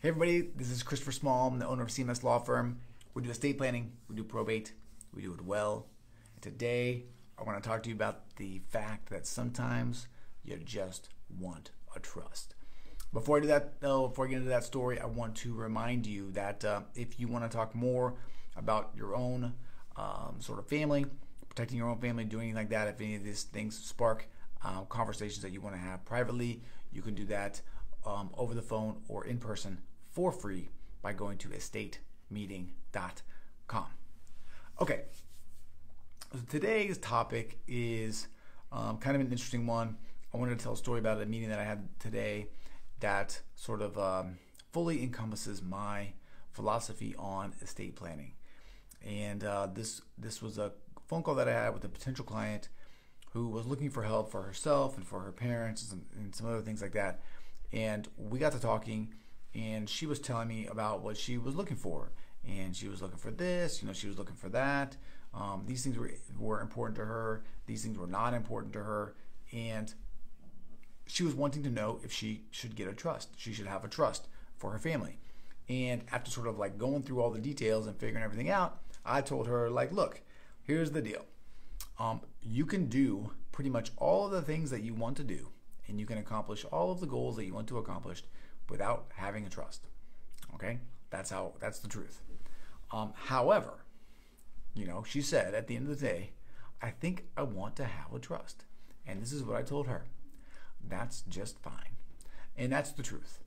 Hey everybody, this is Christopher Small. I'm the owner of CMS Law Firm. We do estate planning, we do probate, we do it well. And today I want to talk to you about the fact that sometimes you just want a trust. Before I do that, though, before I get into that story, I want to remind you that uh, if you want to talk more about your own um, sort of family, protecting your own family, doing anything like that, if any of these things spark uh, conversations that you want to have privately, you can do that um, over the phone or in person for free by going to estatemeeting.com. Okay, so today's topic is um, kind of an interesting one. I wanted to tell a story about a meeting that I had today that sort of um, fully encompasses my philosophy on estate planning. And uh, this this was a phone call that I had with a potential client who was looking for help for herself and for her parents and, and some other things like that. And we got to talking and she was telling me about what she was looking for. And she was looking for this you know she was looking for that. Um, these things were, were important to her. These things were not important to her. And she was wanting to know if she should get a trust. She should have a trust for her family. And after sort of like going through all the details and figuring everything out i told her like look here's the deal. Um, you can do pretty much all of the things that you want to do and you can accomplish all of the goals that you want to accomplish without having a trust. Okay, that's how that's the truth. Um, however, you know, she said at the end of the day, I think I want to have a trust, and this is what I told her. That's just fine, and that's the truth.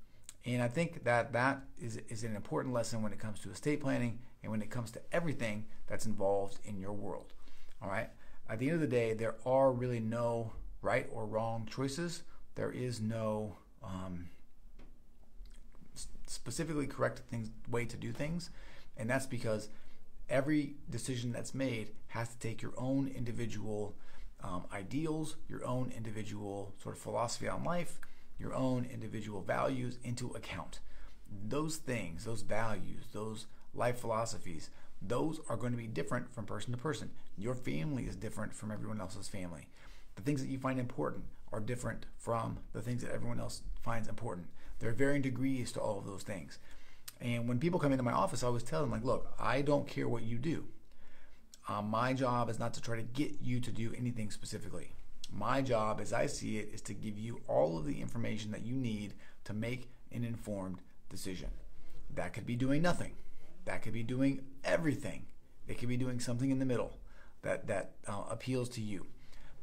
And I think that that is, is an important lesson when it comes to estate planning and when it comes to everything that's involved in your world. All right. At the end of the day, there are really no right or wrong choices. There is no um, specifically correct things way to do things, and that's because every decision that's made has to take your own individual um, ideals, your own individual sort of philosophy on life, your own individual values into account. Those things, those values, those life philosophies, those are going to be different from person to person. Your family is different from everyone else's family. The things that you find important are different from the things that everyone else finds important. There are varying degrees to all of those things. And when people come into my office, I always tell them, like, look, I don't care what you do. Um, my job is not to try to get you to do anything specifically. My job, as I see it, is to give you all of the information that you need to make an informed decision. That could be doing nothing. That could be doing everything. It could be doing something in the middle that that uh, appeals to you.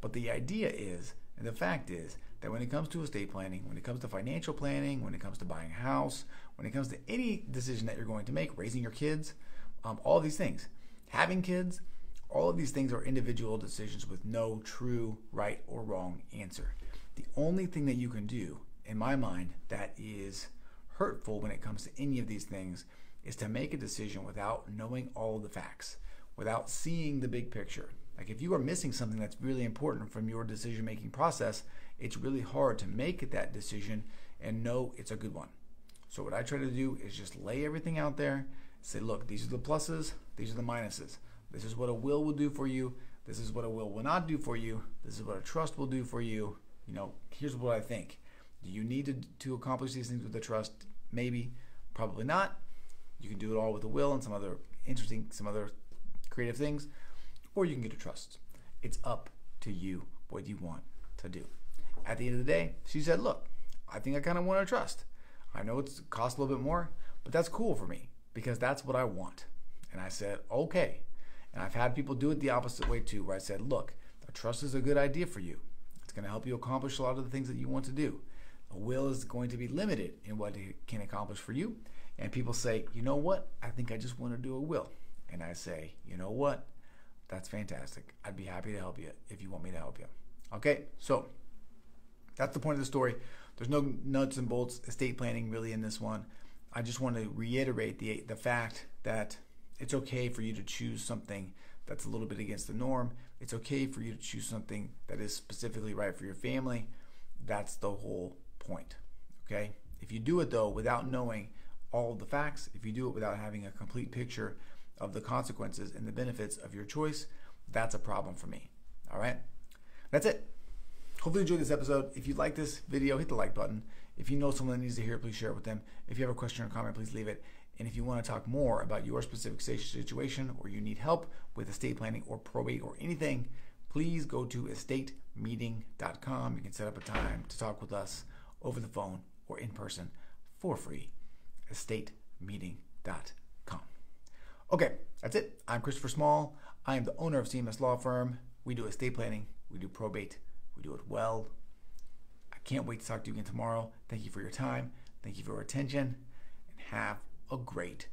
But the idea is, and the fact is, that when it comes to estate planning, when it comes to financial planning, when it comes to buying a house, when it comes to any decision that you're going to make, raising your kids, um, all these things, having kids, all of these things are individual decisions with no true right or wrong answer. The only thing that you can do, in my mind, that is hurtful when it comes to any of these things is to make a decision without knowing all the facts, without seeing the big picture. Like if you are missing something that's really important from your decision making process, it's really hard to make that decision and know it's a good one. So what I try to do is just lay everything out there, say, look, these are the pluses, these are the minuses. This is what a will will do for you. This is what a will will not do for you. This is what a trust will do for you. You know, here's what I think. Do you need to, to accomplish these things with a trust? Maybe, probably not. You can do it all with a will and some other interesting, some other creative things, or you can get a trust. It's up to you what you want to do at the end of the day, she said, Look, I think I kind of want a trust. I know it's cost a little bit more, but that's cool for me because that's what I want. And I said, Okay. And I've had people do it the opposite way too, where I said, Look, a trust is a good idea for you. It's going to help you accomplish a lot of the things that you want to do. A will is going to be limited in what it can accomplish for you. And people say, You know what? I think I just want to do a will. And I say, You know what? That's fantastic. I'd be happy to help you if you want me to help you. Okay, so that's the point of the story. There's no nuts and bolts estate planning really in this one. I just want to reiterate the the fact that it's okay for you to choose something that's a little bit against the norm. It's okay for you to choose something that is specifically right for your family. That's the whole point. Okay? If you do it though without knowing all of the facts, if you do it without having a complete picture of the consequences and the benefits of your choice, that's a problem for me. All right? That's it. Hopefully you enjoyed this episode. If you like this video, hit the like button. If you know someone that needs to hear it, please share it with them. If you have a question or comment, please leave it. And if you want to talk more about your specific situation or you need help with estate planning or probate or anything, please go to estatemeeting.com. You can set up a time to talk with us over the phone or in person for free. estatemeeting.com. Okay, that's it. I'm Christopher Small. I am the owner of CMS Law Firm. We do estate planning, we do probate, we do it well. I can't wait to talk to you again tomorrow. Thank you for your time. Thank you for your attention. And have a great